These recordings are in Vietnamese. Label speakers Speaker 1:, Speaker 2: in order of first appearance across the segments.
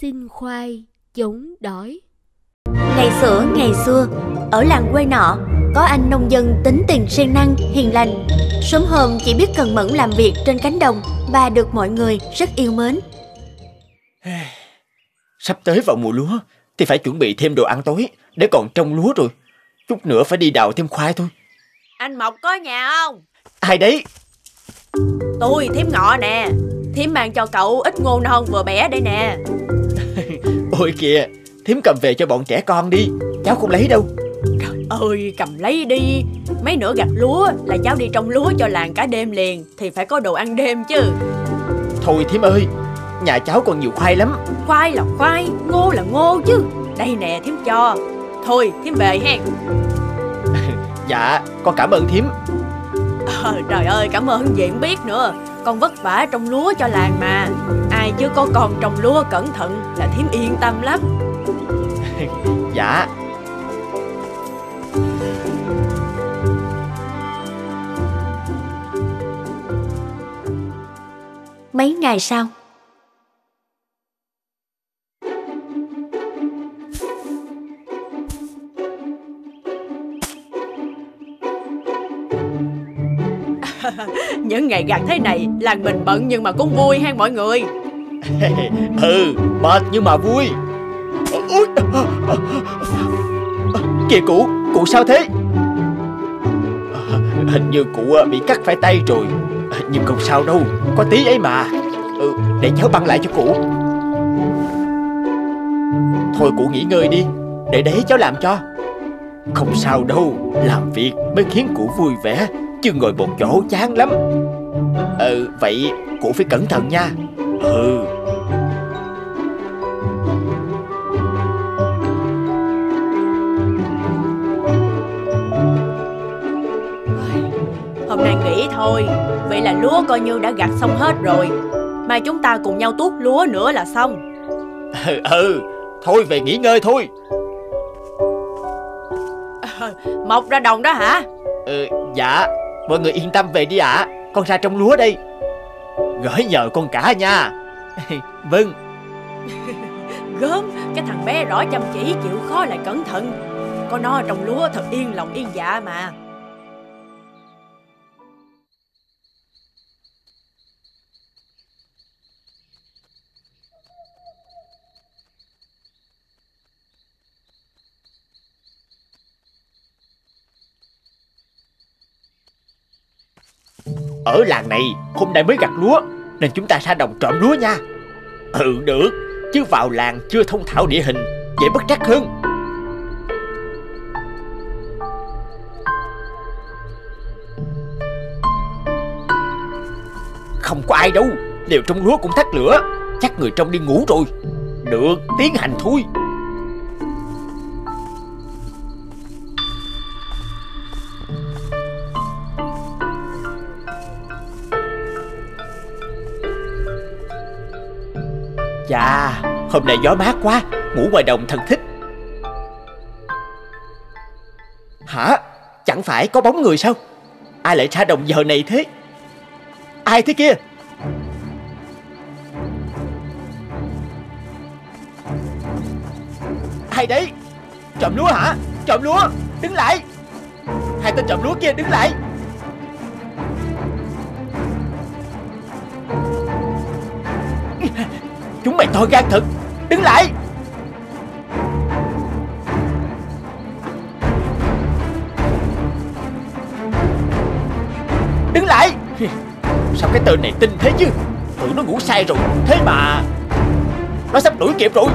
Speaker 1: xin khoai chống đói
Speaker 2: Ngày xưa ngày xưa, ở làng quê nọ, có anh nông dân tính tiền siêng năng, hiền lành. Sớm hôm chỉ biết cần mẫn làm việc trên cánh đồng và được mọi người rất yêu mến.
Speaker 3: Sắp tới vào mùa lúa thì phải chuẩn bị thêm đồ ăn tối để còn trồng lúa rồi. Chút nữa phải đi đào thêm khoai thôi.
Speaker 4: Anh Mộc có nhà không?
Speaker 3: Ai đấy?
Speaker 4: Tôi thím ngọ nè Thím mang cho cậu ít ngô non vừa bẻ đây nè
Speaker 3: Ôi kìa, thím cầm về cho bọn trẻ con đi. Cháu không lấy đâu.
Speaker 4: Ơi cầm lấy đi Mấy nửa gặt lúa là cháu đi trồng lúa cho làng cả đêm liền Thì phải có đồ ăn đêm chứ
Speaker 3: Thôi thím ơi, nhà cháu còn nhiều khoai lắm.
Speaker 4: Khoai là khoai, ngô là ngô chứ Đây nè thím cho Thôi thím về hen
Speaker 3: Dạ, con cảm ơn thím.
Speaker 4: Ờ, Trời ơi cảm ơn gì không biết nữa Con vất vả trồng lúa cho làng mà. Ai chứ có con trồng lúa cẩn thận là thím yên tâm lắm.
Speaker 3: Dạ,
Speaker 2: Mấy ngày sau,
Speaker 4: Những ngày gặt thế này Làng mình bận nhưng mà cũng vui ha mọi người
Speaker 3: ừ, mệt nhưng mà vui. Ôi, Kìa cụ, cụ sao thế? Hình như cụ à, bị cắt phải tay rồi. Nhưng không sao đâu, có tí ấy mà. Ừ, để cháu băng lại cho cụ. Thôi cụ nghỉ ngơi đi, để đấy cháu làm cho. Không sao đâu, làm việc mới khiến cụ vui vẻ, chứ ngồi một chỗ chán lắm. Ừ, vậy cụ phải cẩn thận nha. Ừ.
Speaker 4: Hôm nay nghỉ thôi. Vậy là lúa coi như đã gặt xong hết rồi. Mai chúng ta cùng nhau tuốt lúa nữa là xong.
Speaker 3: Ừ, ừ. Thôi về nghỉ ngơi thôi.
Speaker 4: Mọc ra đồng đó hả?
Speaker 3: Ừ, dạ mọi người yên tâm về đi ạ. Con ra trong lúa đây. Gửi nhờ con cả nha. Vâng.
Speaker 4: Gớm, Cái thằng bé rõ chăm chỉ, chịu khó lại cẩn thận. Con nó trong lúa thật yên lòng, yên dạ mà.
Speaker 3: Ở làng này hôm nay mới gặt lúa, nên chúng ta ra đồng trộm lúa nha. Ừ được, chứ vào làng chưa thông thạo địa hình, dễ bất trắc hơn. Không có ai đâu, đều trong lúa cũng thắt lửa, chắc người trong đi ngủ rồi. Được, tiến hành thôi. Chà, hôm nay gió mát quá, ngủ ngoài đồng thật thích. Hả? Chẳng phải có bóng người sao? Ai lại ra đồng giờ này thế? Ai thế kia? Ai đấy? Trộm lúa hả? Trộm lúa, đứng lại. Hai tên trộm lúa kia đứng lại. Chúng mày thôi gan thật. Đứng lại. Đứng lại. Sao cái tên này tinh thế chứ? Tưởng nó ngủ say rồi. Thế mà Nó sắp đuổi kịp rồi.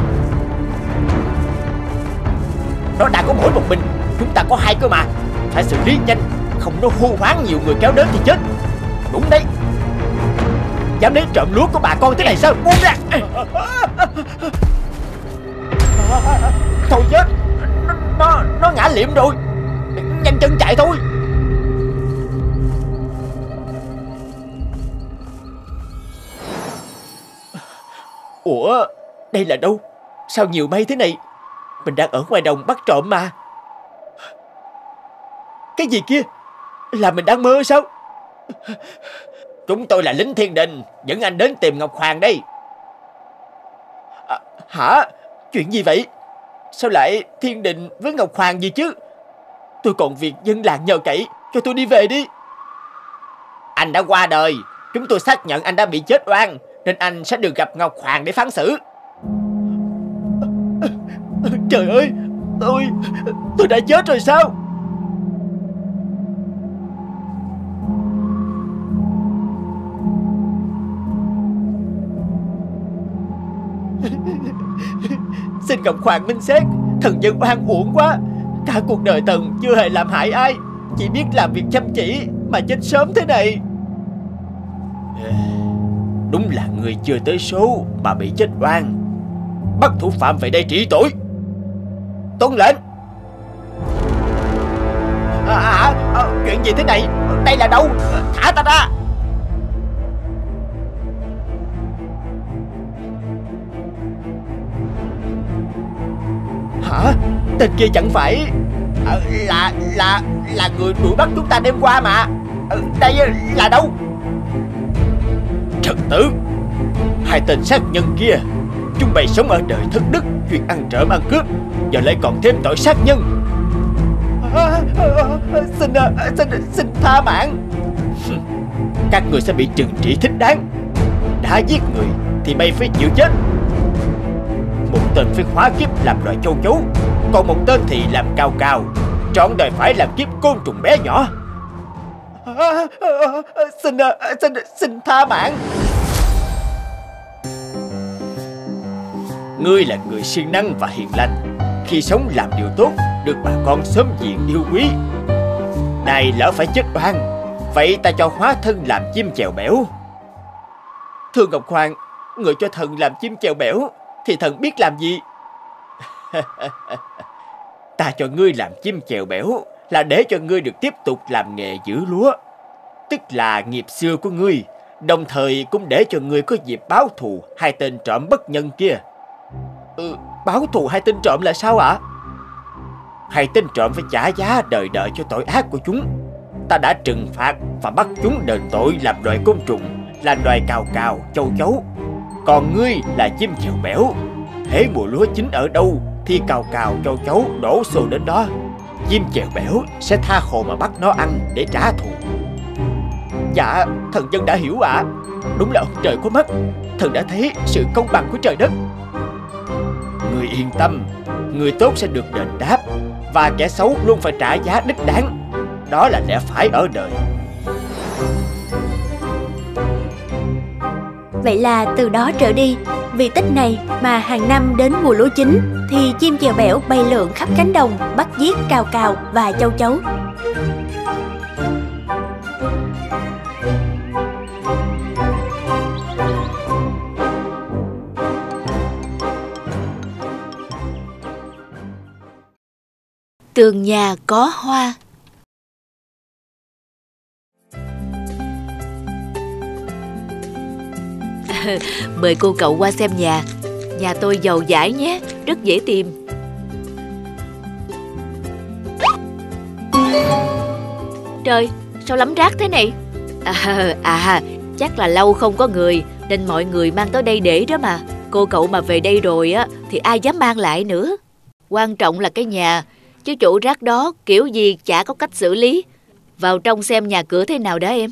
Speaker 3: Nó đã có mỗi một mình. Chúng ta có hai cơ mà. Phải xử lý nhanh. Không nó hô hoáng nhiều người kéo đến thì chết. Đúng đấy. Dám đến trộm lúa của bà con thế này sao? Buông ra. Thôi chết nó, nó, ngã liệm rồi. Nhanh chân chạy thôi. Ủa Đây là đâu? Sao nhiều mây thế này? Mình đang ở ngoài đồng bắt trộm mà. Cái gì kia? Là mình đang mơ sao? Chúng tôi là lính thiên đình. Dẫn anh đến tìm Ngọc Hoàng đây. À, Hả? Chuyện gì vậy? Sao lại thiên đình với Ngọc Hoàng gì chứ? Tôi còn việc dân làng nhờ cậy. Cho tôi đi về đi. Anh đã qua đời. Chúng tôi xác nhận anh đã bị chết oan Nên anh sẽ được gặp Ngọc Hoàng để phán xử. Trời ơi Tôi Tôi đã chết rồi sao? Xin Ngọc Hoàng minh xét Thần dân oan uổng quá. Cả cuộc đời thần chưa hề làm hại ai. Chỉ biết làm việc chăm chỉ Mà chết sớm thế này. Đúng là người chưa tới số Mà bị chết oan. Bắt thủ phạm về đây trị tội. Tuân lệnh. À, à, à, Chuyện gì thế này? Đây là đâu? Thả ta ra Hả? Tên kia chẳng phải à, Là là là người đuổi bắt chúng ta đêm qua mà. À, Đây là đâu? Trật tử. Hai tên sát nhân kia Chúng bày sống ở đời thất đức chuyện ăn trộm ăn cướp Giờ lại còn thêm tội sát nhân. À, à, à, Xin à, xin xin tha mạng. Các người sẽ bị trừng trị thích đáng. Đã giết người Thì mày phải chịu chết tên phải hóa kiếp làm loài châu chấu. Còn một tên thì làm cao cao. Trọn đời phải làm kiếp côn trùng bé nhỏ. À, à, à, Xin à, xin xin tha mạng. Ngươi là người siêng năng và hiền lành. Khi sống làm điều tốt Được bà con sớm diện yêu quý. Này lỡ phải chết oan Vậy ta cho hóa thân làm chim chèo bẻo. Thưa Ngọc Hoàng Người cho thần làm chim chèo bẻo. Thì thần biết làm gì? Ta cho ngươi làm chim chèo bẻo Là để cho ngươi được tiếp tục làm nghề giữ lúa. Tức là nghiệp xưa của ngươi Đồng thời cũng để cho ngươi có dịp báo thù Hai tên trộm bất nhân kia. Ừ, báo thù hai tên trộm là sao ạ? Hai tên trộm phải trả giá đời đợi cho tội ác của chúng. Ta đã trừng phạt và bắt chúng đền tội làm loài côn trùng Là loài cào cào, châu chấu. Còn ngươi là chim chèo béo, Hễ mùa lúa chín ở đâu Thì cào cào, cho cháu đổ xô đến đó. Chim chèo béo sẽ tha hồ mà bắt nó ăn để trả thù. Dạ, thần dân đã hiểu ạ. À. Đúng là ông trời có mắt. Thần đã thấy sự công bằng của trời đất. Người yên tâm Người tốt sẽ được đền đáp Và kẻ xấu luôn phải trả giá đích đáng. Đó là lẽ phải ở đời.
Speaker 2: Vậy là từ đó trở đi, Vì tích này mà hàng năm đến mùa lúa chín Thì chim chèo bẻo bay lượn khắp cánh đồng, Bắt giết cào cào và châu chấu.
Speaker 1: Tường nhà có hoa.
Speaker 5: Mời cô cậu qua xem nhà. Nhà tôi giàu giải nhé Rất dễ tìm.
Speaker 1: Trời, sao lắm rác thế này?
Speaker 5: À, à, chắc là lâu không có người Nên mọi người mang tới đây để đó mà. Cô cậu mà về đây rồi á Thì ai dám mang lại nữa? Quan trọng là cái nhà Chứ chỗ rác đó kiểu gì chả có cách xử lý. Vào trong xem nhà cửa thế nào đó em?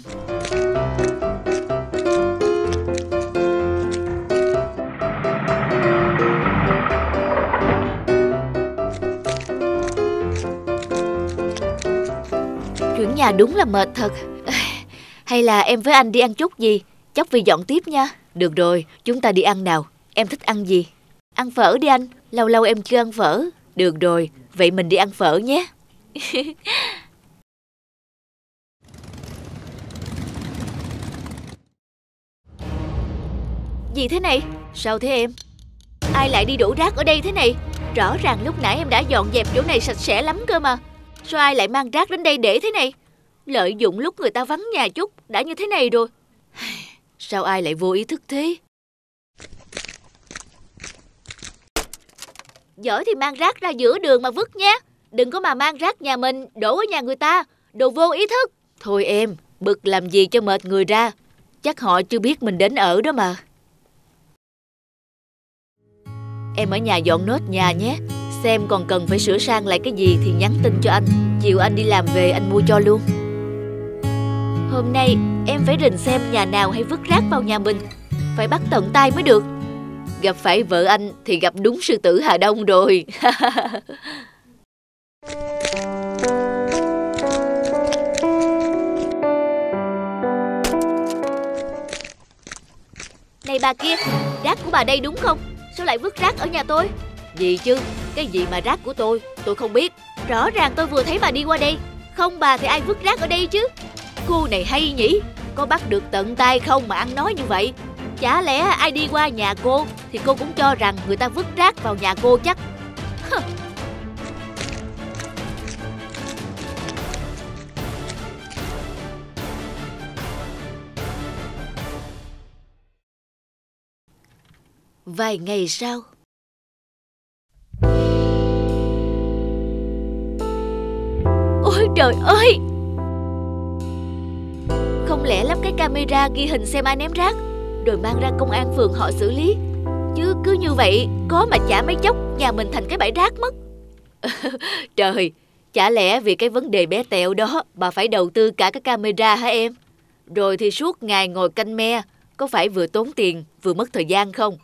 Speaker 1: Nhà đúng là mệt thật Hay là em với anh đi ăn chút gì Chốc vì dọn tiếp nha
Speaker 5: Được rồi, chúng ta đi ăn nào Em thích ăn gì?
Speaker 1: Ăn phở đi anh Lâu lâu em chưa ăn phở
Speaker 5: Được rồi, vậy mình đi ăn phở nhé
Speaker 1: Gì thế này? Sao thế em? Ai lại đi đổ rác ở đây thế này? Rõ ràng lúc nãy em đã dọn dẹp chỗ này sạch sẽ lắm cơ mà Sao ai lại mang rác đến đây để thế này? Lợi dụng lúc người ta vắng nhà chút Đã như thế này rồi
Speaker 5: Sao ai lại vô ý thức thế?
Speaker 1: Giỏi thì mang rác ra giữa đường mà vứt nhé Đừng có mà mang rác nhà mình đổ ở nhà người ta Đồ vô ý thức
Speaker 5: Thôi em, bực làm gì cho mệt người ra Chắc họ chưa biết mình đến ở đó mà em ở nhà dọn nốt nhà nhé. Xem còn cần phải sửa sang lại cái gì thì nhắn tin cho anh. Chiều anh đi làm về anh mua cho luôn.
Speaker 1: Hôm nay em phải rình xem nhà nào hay vứt rác vào nhà mình Phải bắt tận tay mới được
Speaker 5: Gặp phải vợ anh thì gặp đúng sư tử Hà Đông rồi.
Speaker 1: Này bà kia, rác của bà đây đúng không? Sao lại vứt rác ở nhà tôi?
Speaker 5: Gì chứ, cái gì mà rác của tôi, tôi không biết.
Speaker 1: Rõ ràng tôi vừa thấy bà đi qua đây Không bà thì ai vứt rác ở đây chứ
Speaker 5: Cô này hay nhỉ, có bắt được tận tay không mà ăn nói như vậy.
Speaker 1: Chả lẽ ai đi qua nhà cô Thì cô cũng cho rằng người ta vứt rác vào nhà cô chắc?
Speaker 5: Vài ngày sau,
Speaker 1: Ôi trời ơi! Lẽ lắp cái camera ghi hình xem ai ném rác Rồi mang ra công an phường họ xử lý Chứ cứ như vậy Có mà chả mấy chốc Nhà mình thành cái bãi rác mất
Speaker 5: trời, chả lẽ vì cái vấn đề bé tẹo đó bà phải đầu tư cả cái camera hả em? Rồi thì suốt ngày ngồi canh me, có phải vừa tốn tiền vừa mất thời gian không?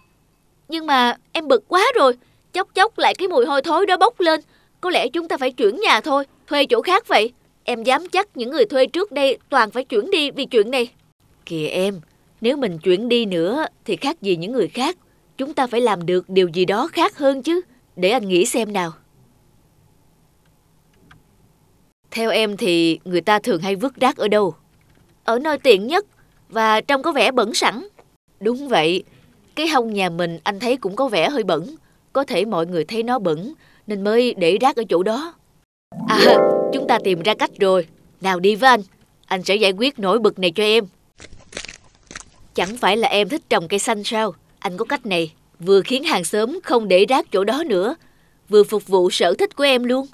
Speaker 1: Nhưng mà em bực quá rồi Chốc chốc lại cái mùi hôi thối đó bốc lên Có lẽ chúng ta phải chuyển nhà thôi Thuê chỗ khác vậy Em dám chắc những người thuê trước đây toàn phải chuyển đi vì chuyện này
Speaker 5: Kìa em, nếu mình chuyển đi nữa thì khác gì những người khác. Chúng ta phải làm được điều gì đó khác hơn chứ. Để anh nghĩ xem nào. Theo em thì người ta thường hay vứt rác ở đâu?
Speaker 1: Ở nơi tiện nhất Và trông có vẻ bẩn sẵn
Speaker 5: Đúng vậy, cái hông nhà mình anh thấy cũng có vẻ hơi bẩn. Có thể mọi người thấy nó bẩn nên mới để rác ở chỗ đó. À, chúng ta tìm ra cách rồi. Nào đi với anh, anh sẽ giải quyết nỗi bực này cho em. Chẳng phải là em thích trồng cây xanh sao? Anh có cách này, vừa khiến hàng xóm không để rác chỗ đó nữa, vừa phục vụ sở thích của em luôn.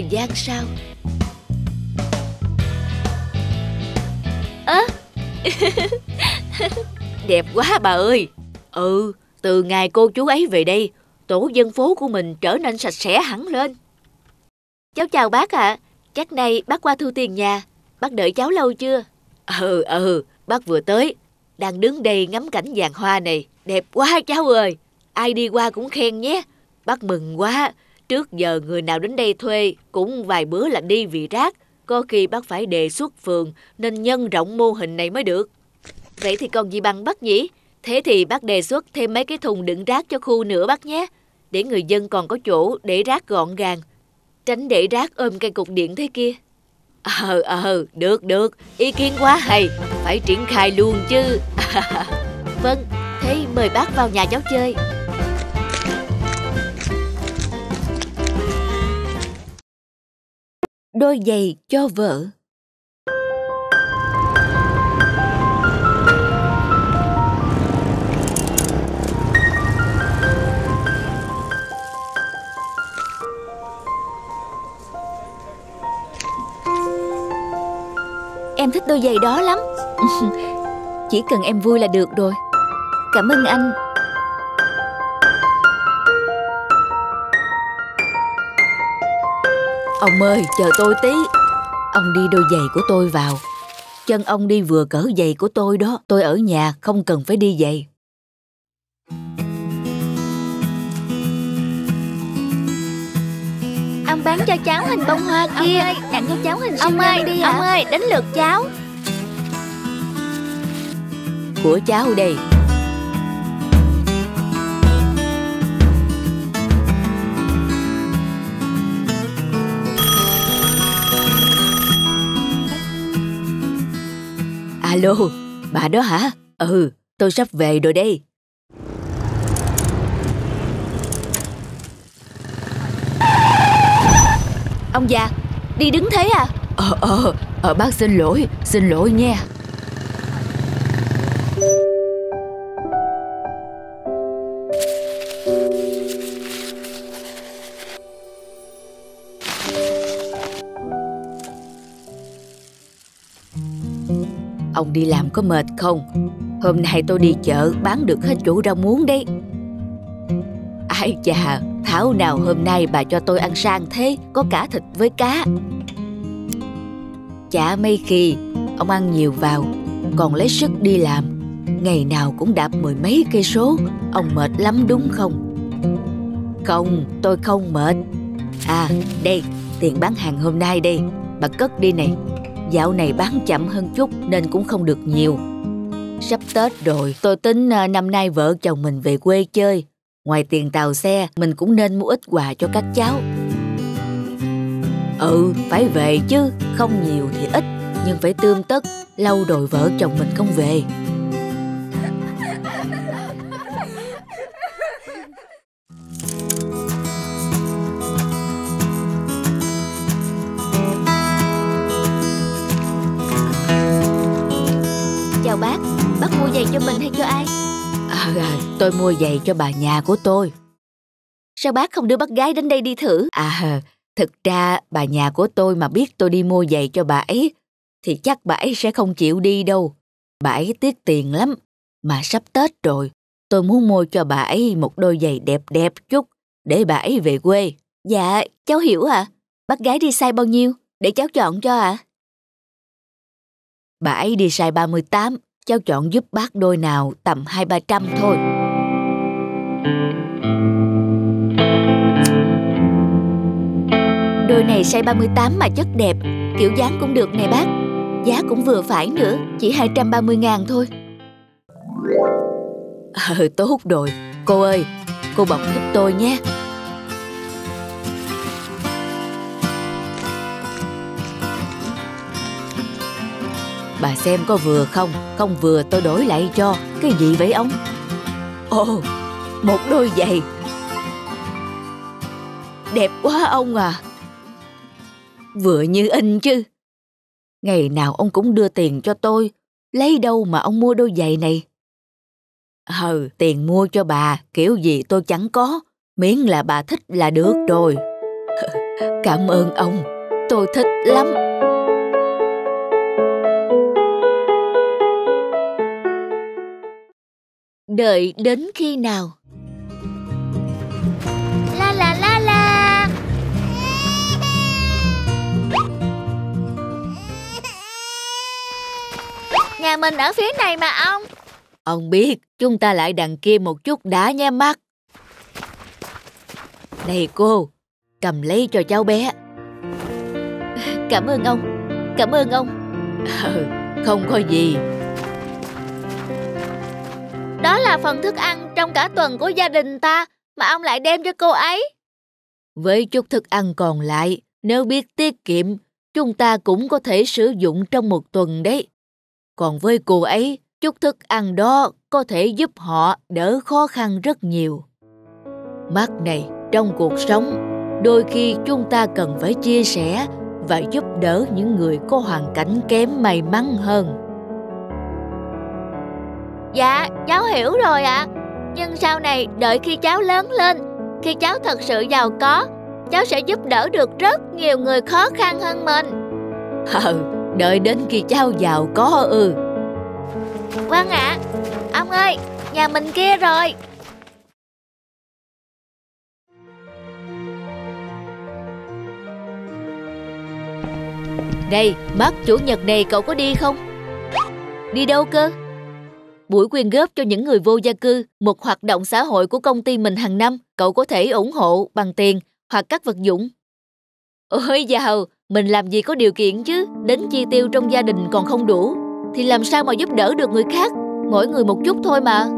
Speaker 5: Thời gian sau,
Speaker 1: Ơ
Speaker 5: đẹp quá bà ơi. Ừ, từ ngày cô chú ấy về đây, tổ dân phố của mình trở nên sạch sẽ hẳn lên.
Speaker 1: Cháu chào bác ạ Chắc nay bác qua thu tiền nhà Bác đợi cháu lâu chưa
Speaker 5: Ừ, ừ, bác vừa tới, đang đứng đây ngắm cảnh vàng hoa này. Đẹp quá cháu ơi, ai đi qua cũng khen nhé. Bác mừng quá, trước giờ người nào đến đây thuê cũng vài bữa là đi vì rác. Có khi bác phải đề xuất phường nên nhân rộng mô hình này mới được.
Speaker 1: Vậy thì còn gì bằng bác nhỉ? Thế thì bác đề xuất thêm mấy cái thùng đựng rác cho khu nữa bác nhé. Để người dân còn có chỗ để rác gọn gàng. Tránh để rác ôm cây cục điện thế kia.
Speaker 5: Ờ, ờ, được, được, ý kiến quá hay, phải triển khai luôn chứ.
Speaker 1: Vâng, thế mời bác vào nhà cháu chơi.
Speaker 2: Đôi giày cho vợ. Em thích đôi giày đó lắm. Chỉ cần em vui là được rồi. Cảm ơn anh.
Speaker 5: Ông ơi, chờ tôi tí. Ông đi đôi giày của tôi vào. Chân ông đi vừa cỡ giày của tôi đó. Tôi ở nhà không cần phải đi giày.
Speaker 1: Ông bán cho cháu hình bông hoa kia Tặng cho cháu hình Ông ơi, đi ông ơi, đến lượt cháu
Speaker 5: Của cháu đây. Alo, bà đó hả? Ừ, tôi sắp về rồi đây.
Speaker 1: Ông già, đi đứng thế à
Speaker 5: Ờ, ờ, ờ, bác xin lỗi, xin lỗi nha. Chồng đi làm có mệt không? Hôm nay tôi đi chợ bán được hết chỗ rau muống đấy. Ai chà, thảo nào hôm nay bà cho tôi ăn sang thế, có cả thịt với cá. Chả mấy khi, ông ăn nhiều vào, còn lấy sức đi làm. Ngày nào cũng đạp mười mấy cây số, ông mệt lắm đúng không? Không, tôi không mệt. À, đây, tiền bán hàng hôm nay đây, bà cất đi này. Dạo này bán chậm hơn chút nên cũng không được nhiều. Sắp Tết rồi, tôi tính à, năm nay vợ chồng mình về quê chơi. Ngoài tiền tàu xe, mình cũng nên mua ít quà cho các cháu. Ừ, phải về chứ, không nhiều thì ít, nhưng phải tươm tất, lâu rồi vợ chồng mình không về.
Speaker 2: Chào bác, bác mua giày cho mình hay cho ai?
Speaker 5: À, à, tôi mua giày cho bà nhà của tôi.
Speaker 2: Sao bác không đưa bác gái đến đây đi thử?
Speaker 5: À, thực ra bà nhà của tôi mà biết tôi đi mua giày cho bà ấy, thì chắc bà ấy sẽ không chịu đi đâu. Bà ấy tiếc tiền lắm. Mà sắp Tết rồi, tôi muốn mua cho bà ấy một đôi giày đẹp đẹp chút, để bà ấy về quê.
Speaker 2: Dạ, cháu hiểu ạ. À. Bác gái đi size bao nhiêu? Để cháu chọn cho ạ. À.
Speaker 5: Bà ấy đi size 38, cháu chọn giúp bác đôi nào tầm 2-300 thôi.
Speaker 2: Đôi này size 38 mà chất đẹp, kiểu dáng cũng được nè bác. Giá cũng vừa phải nữa, chỉ 230 ngàn thôi.
Speaker 5: Ờ, tốt rồi. Cô ơi, cô bọc giúp tôi nhé. Bà xem có vừa không? Không vừa tôi đổi lại cho. Cái gì vậy ông? Ồ, một đôi giày. Đẹp quá ông à. Vừa như in chứ. Ngày nào ông cũng đưa tiền cho tôi. Lấy đâu mà ông mua đôi giày này? Ừ tiền mua cho bà, Kiểu gì tôi chẳng có. Miễn là bà thích là được rồi. Cảm ơn ông. Tôi thích lắm.
Speaker 1: Đợi đến khi nào?
Speaker 2: La la la la.
Speaker 1: Nhà mình ở phía này mà ông.
Speaker 5: Ông biết, chúng ta lại đằng kia một chút đã nha mắt. Này cô, cầm lấy cho cháu bé.
Speaker 1: Cảm ơn ông, cảm ơn ông.
Speaker 5: Ừ, không có gì.
Speaker 1: Đó là phần thức ăn trong cả tuần của gia đình ta mà ông lại đem cho cô ấy.
Speaker 5: Với chút thức ăn còn lại, nếu biết tiết kiệm, chúng ta cũng có thể sử dụng trong một tuần đấy. Còn với cô ấy, chút thức ăn đó có thể giúp họ đỡ khó khăn rất nhiều. Mắt này, trong cuộc sống, đôi khi chúng ta cần phải chia sẻ và giúp đỡ những người có hoàn cảnh kém may mắn hơn.
Speaker 1: Dạ, cháu hiểu rồi ạ. À. Nhưng sau này đợi khi cháu lớn lên, khi cháu thật sự giàu có, cháu sẽ giúp đỡ được rất nhiều người khó khăn hơn mình.
Speaker 5: Ờ, đợi đến khi cháu giàu có ư. Ừ.
Speaker 1: Vâng ạ. À. Ông ơi, nhà mình kia rồi.
Speaker 5: Đây, mắt chủ nhật này cậu có đi không? Đi đâu cơ? Buổi quyên góp cho những người vô gia cư, một hoạt động xã hội của công ty mình hàng năm, cậu có thể ủng hộ bằng tiền hoặc các vật dụng. Ôi giàu, mình làm gì có điều kiện chứ, đến chi tiêu trong gia đình còn không đủ, thì làm sao mà giúp đỡ được người khác, mỗi người một chút thôi mà.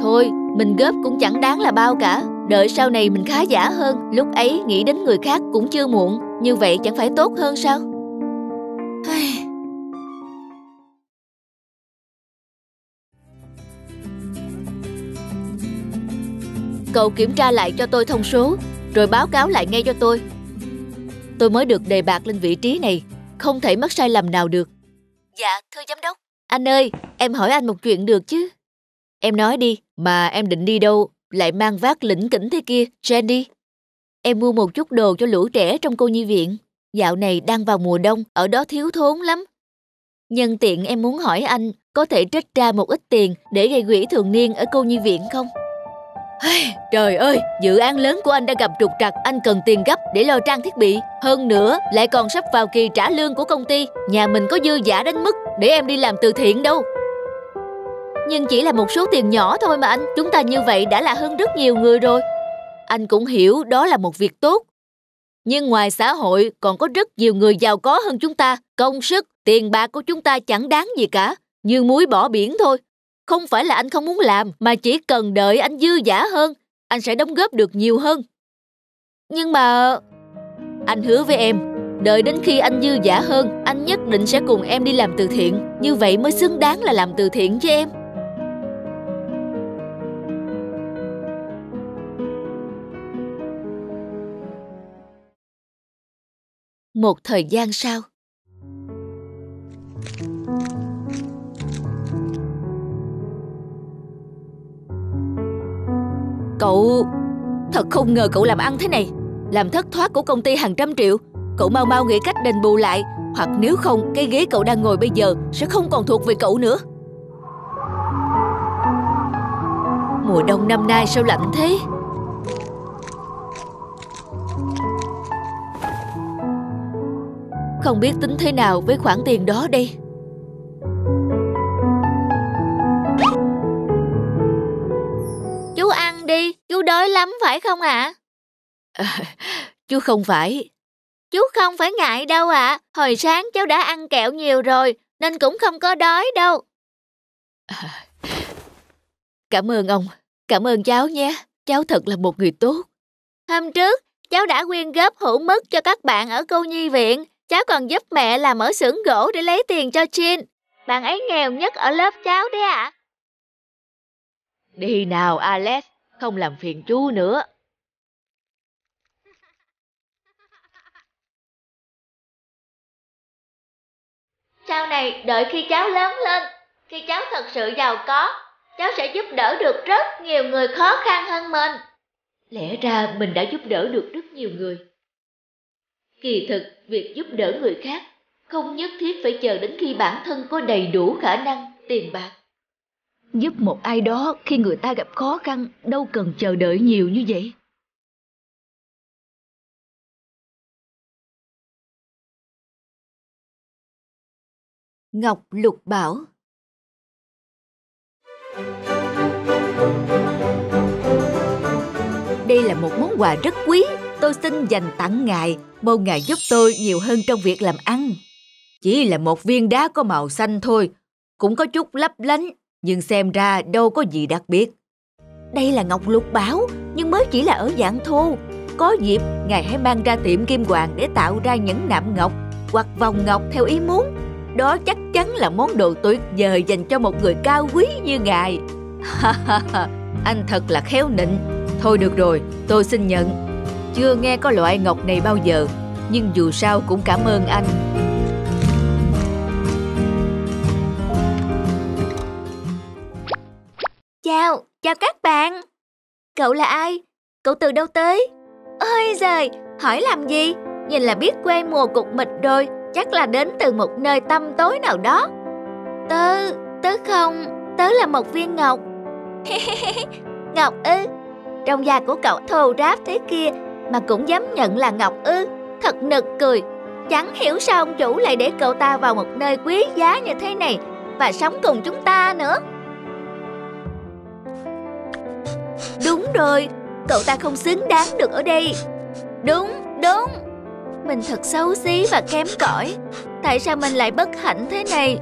Speaker 5: Thôi, mình góp cũng chẳng đáng là bao cả, đợi sau này mình khá giả hơn, lúc ấy nghĩ đến người khác cũng chưa muộn, như vậy chẳng phải tốt hơn sao? Cậu kiểm tra lại cho tôi thông số, rồi báo cáo lại ngay cho tôi. Tôi mới được đề bạt lên vị trí này, không thể mắc sai lầm nào được.
Speaker 1: Dạ, thưa giám đốc.
Speaker 5: Anh ơi, em hỏi anh một chuyện được chứ? Em nói đi, mà em định đi đâu, lại mang vác lĩnh kỉnh thế kia, Jenny. Em mua một chút đồ cho lũ trẻ trong cô nhi viện. Dạo này đang vào mùa đông, ở đó thiếu thốn lắm. Nhân tiện em muốn hỏi anh có thể trích ra một ít tiền để gây quỹ thường niên ở cô nhi viện không? Trời ơi, dự án lớn của anh đã gặp trục trặc, anh cần tiền gấp để lo trang thiết bị. Hơn nữa, lại còn sắp vào kỳ trả lương của công ty, nhà mình có dư giả đến mức để em đi làm từ thiện đâu. Nhưng chỉ là một số tiền nhỏ thôi mà anh, chúng ta như vậy đã là hơn rất nhiều người rồi. Anh cũng hiểu đó là một việc tốt. Nhưng ngoài xã hội còn có rất nhiều người giàu có hơn chúng ta, công sức, tiền bạc của chúng ta chẳng đáng gì cả, như muối bỏ biển thôi. Không phải là anh không muốn làm, mà chỉ cần đợi anh dư giả hơn, anh sẽ đóng góp được nhiều hơn. Nhưng mà... Anh hứa với em, đợi đến khi anh dư giả hơn, anh nhất định sẽ cùng em đi làm từ thiện. Như vậy mới xứng đáng là làm từ thiện với em. Một thời gian sau Cậu... Thật không ngờ cậu làm ăn thế này. Làm thất thoát của công ty hàng trăm triệu. Cậu mau mau nghĩ cách đền bù lại. Hoặc nếu không, cái ghế cậu đang ngồi bây giờ Sẽ không còn thuộc về cậu nữa. Mùa đông năm nay sao lạnh thế? Không biết tính thế nào với khoản tiền đó đây.
Speaker 1: Chú đói lắm phải không ạ?
Speaker 5: à, Chú không phải
Speaker 1: Chú không phải ngại đâu ạ à. Hồi sáng cháu đã ăn kẹo nhiều rồi Nên cũng không có đói đâu
Speaker 5: à, Cảm ơn ông Cảm ơn cháu nhé Cháu thật là một người tốt
Speaker 1: Hôm trước cháu đã quyên góp hũ mức cho các bạn ở cô nhi viện Cháu còn giúp mẹ làm ở xưởng gỗ để lấy tiền cho Jin. Bạn ấy nghèo nhất ở lớp cháu đấy ạ. À.
Speaker 5: Đi nào Alex, không làm phiền chú nữa.
Speaker 1: Sau này đợi khi cháu lớn lên, khi cháu thật sự giàu có, cháu sẽ giúp đỡ được rất nhiều người khó khăn hơn mình.
Speaker 5: Lẽ ra mình đã giúp đỡ được rất nhiều người. Kỳ thực, việc giúp đỡ người khác không nhất thiết phải chờ đến khi bản thân có đầy đủ khả năng, tiền bạc. Giúp một ai đó khi người ta gặp khó khăn đâu cần chờ đợi nhiều như vậy. Ngọc Lục Bảo Đây là một món quà rất quý tôi xin dành tặng ngài, mong ngài giúp tôi nhiều hơn trong việc làm ăn. Chỉ là một viên đá có màu xanh thôi, cũng có chút lấp lánh, nhưng xem ra đâu có gì đặc biệt. Đây là ngọc lục bảo, nhưng mới chỉ là ở dạng thô. Có dịp, ngài hãy mang ra tiệm kim hoàng để tạo ra những nạm ngọc hoặc vòng ngọc theo ý muốn. Đó chắc chắn là món đồ tuyệt vời dành cho một người cao quý như ngài. Anh thật là khéo nịnh. Thôi được rồi, tôi xin nhận chưa nghe có loại ngọc này bao giờ, nhưng dù sao cũng cảm ơn anh.
Speaker 1: Chào, các bạn. Cậu là ai? Cậu từ đâu tới? Ôi giời, hỏi làm gì? Nhìn là biết quê mùa cục mịch rồi, chắc là đến từ một nơi tăm tối nào đó. Tớ, tớ không, tớ là một viên ngọc. ngọc ư? Trong da của cậu thô ráp thế kia mà cũng dám nhận là Ngọc ư Thật nực cười Chẳng hiểu sao ông chủ lại để cậu ta vào một nơi quý giá như thế này Và sống cùng chúng ta nữa Đúng rồi Cậu ta không xứng đáng được ở đây Đúng, đúng Mình thật xấu xí và kém cỏi Tại sao mình lại bất hạnh thế này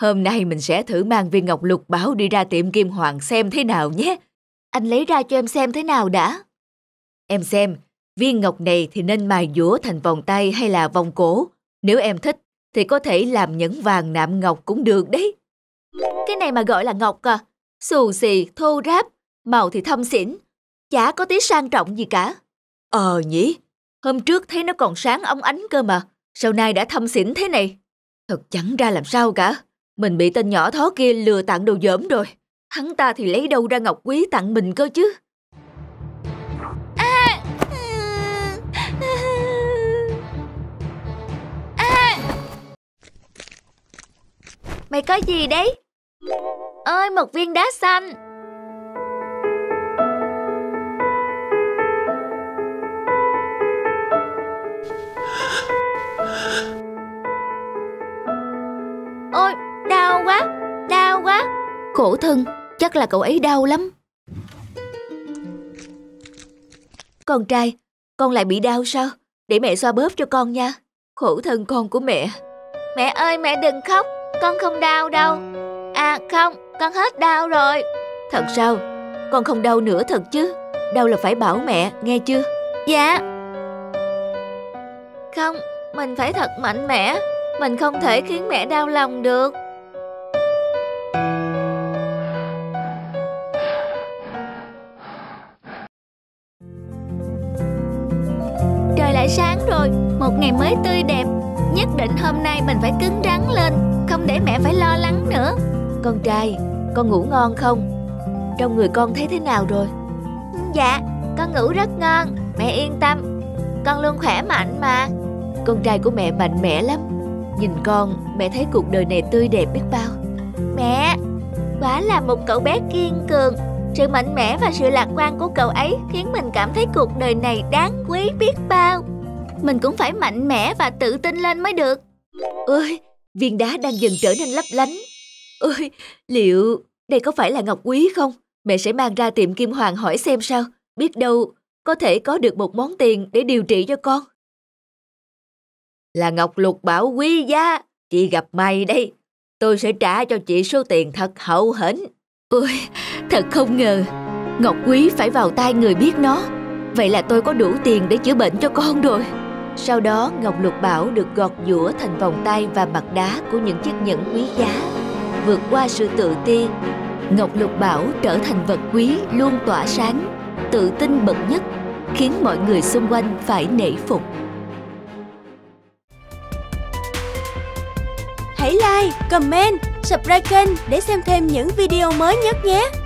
Speaker 5: Hôm nay mình sẽ thử mang viên ngọc lục bảo đi ra tiệm kim hoàng xem thế nào nhé
Speaker 1: anh lấy ra cho em xem thế nào đã.
Speaker 5: Em xem, viên ngọc này thì nên mài dũa thành vòng tay hay là vòng cổ. Nếu em thích thì có thể làm nhẫn vàng nạm ngọc cũng được đấy.
Speaker 1: Cái này mà gọi là ngọc à. Xù xì, thô ráp, màu thì thâm xỉn. Chả có tí sang trọng gì cả.
Speaker 5: Ờ nhỉ, hôm trước thấy nó còn sáng ống ánh cơ mà. Sau nay đã thâm xỉn thế này. Thật chẳng ra làm sao cả. Mình bị tên nhỏ thó kia lừa tặng đồ dởm rồi. Hắn ta thì lấy đâu ra ngọc quý tặng mình cơ chứ.
Speaker 1: Mày có gì đấy? Ơi, một viên đá xanh. Ôi, đau quá, đau quá.
Speaker 5: Khổ thân, chắc là cậu ấy đau lắm. Con trai, con lại bị đau sao? Để mẹ xoa bóp cho con nha. Khổ thân con của mẹ.
Speaker 1: Mẹ ơi, mẹ đừng khóc, con không đau đâu. À không, con hết đau rồi.
Speaker 5: Thật sao? Con không đau nữa thật chứ? Đau là phải bảo mẹ, nghe chưa?
Speaker 1: Dạ. Không, mình phải thật mạnh mẽ. Mình không thể khiến mẹ đau lòng được. Trời lại sáng rồi, một ngày mới tươi đẹp. Nhất định hôm nay mình phải cứng rắn lên, không để mẹ phải lo lắng nữa.
Speaker 5: Con trai, con ngủ ngon không? Trong người con thấy thế nào rồi?
Speaker 1: Dạ, con ngủ rất ngon, mẹ yên tâm. Con luôn khỏe mạnh mà.
Speaker 5: Con trai của mẹ mạnh mẽ lắm. Nhìn con, mẹ thấy cuộc đời này tươi đẹp biết bao.
Speaker 1: Mẹ, quả là một cậu bé kiên cường. Sự mạnh mẽ và sự lạc quan của cậu ấy khiến mình cảm thấy cuộc đời này đáng quý biết bao. Mình cũng phải mạnh mẽ và tự tin lên mới được.
Speaker 5: Ôi, viên đá đang dần trở nên lấp lánh. Ôi, liệu đây có phải là ngọc quý không? Mẹ sẽ mang ra tiệm kim hoàng hỏi xem sao. Biết đâu có thể có được một món tiền để điều trị cho con. Là ngọc lục bảo quý giá. Chị gặp mày đây. Tôi sẽ trả cho chị số tiền thật hậu hĩnh. Ôi, thật không ngờ. Ngọc quý phải vào tay người biết nó. Vậy là tôi có đủ tiền để chữa bệnh cho con rồi. Sau đó Ngọc Lục Bảo được gọt giũa thành vòng tay và mặt đá của những chiếc nhẫn quý giá. Vượt qua sự tự ti, Ngọc Lục Bảo trở thành vật quý luôn tỏa sáng, tự tin bậc nhất, khiến mọi người xung quanh phải nể phục.
Speaker 2: Hãy like, comment, subscribe kênh để xem thêm những video mới nhất nhé!